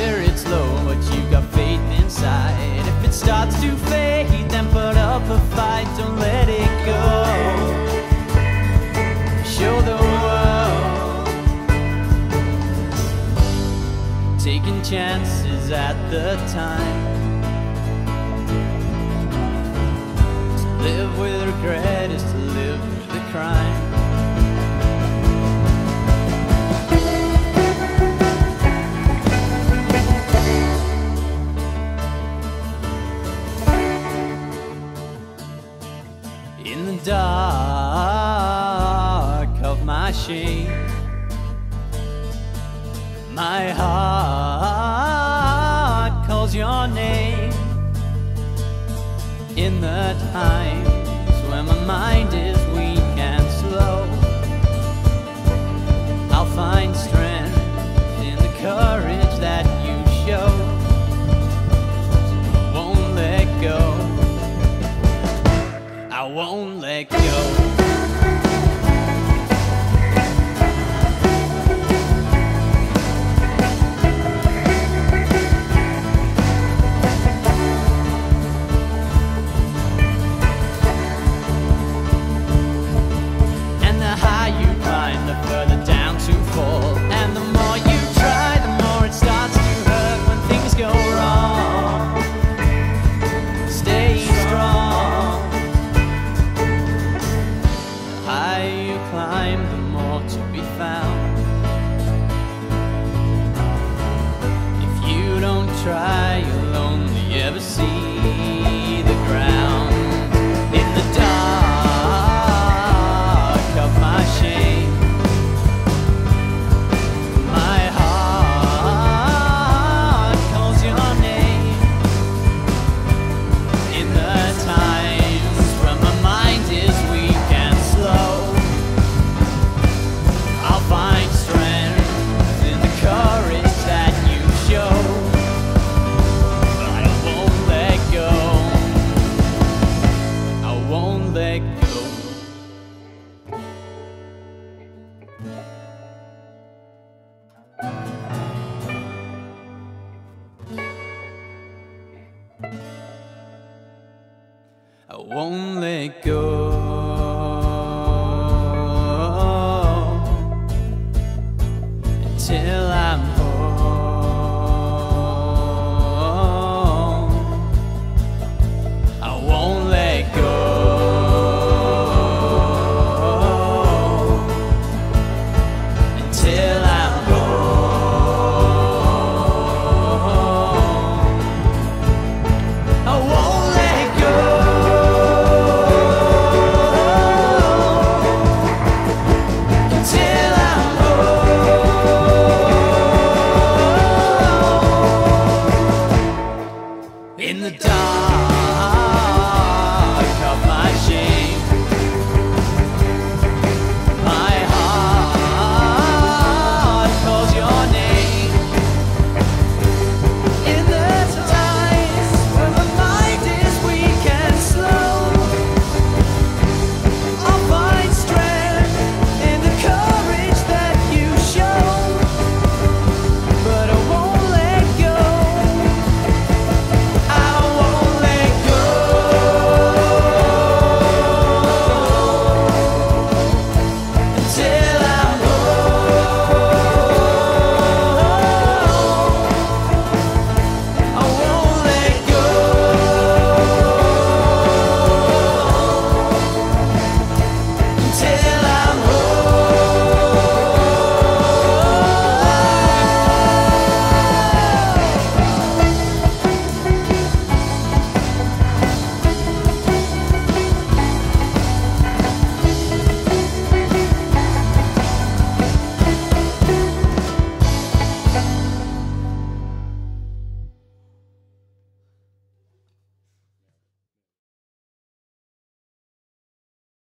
your spirit's low, but you've got faith inside, if it starts to fade, then put up a fight, don't let it go. Show the world taking chances at the time. My shame. My heart calls your name in the times when my mind is weak and slow. I'll find strength in the courage that you show. I won't let go. I won't let go. To be found. Won't let go.